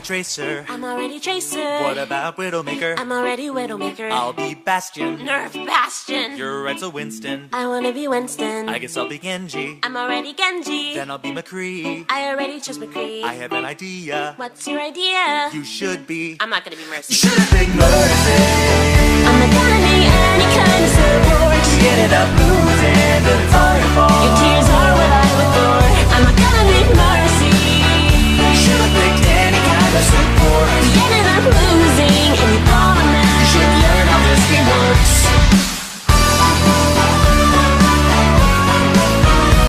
already Tracer. I'm already Tracer. What about Widowmaker? I'm already Widowmaker. I'll be Bastion. Nerf Bastion. You're right, so Winston. I wanna be Winston. I guess I'll be Genji. I'm already Genji. Then I'll be McCree. I already chose McCree. I have an idea. What's your idea? You should be. I'm not gonna be Mercy. You should have been Mercy. I'm not gonna be any kind of support. Get it up.